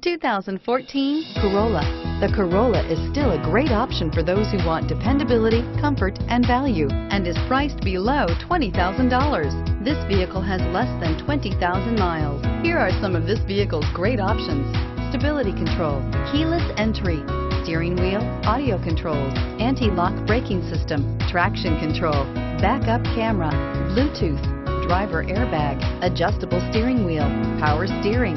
2014 Corolla. The Corolla is still a great option for those who want dependability, comfort, and value, and is priced below $20,000. This vehicle has less than 20,000 miles. Here are some of this vehicle's great options. Stability control, keyless entry, steering wheel, audio controls, anti-lock braking system, traction control, backup camera, Bluetooth, driver airbag, adjustable steering wheel, power steering.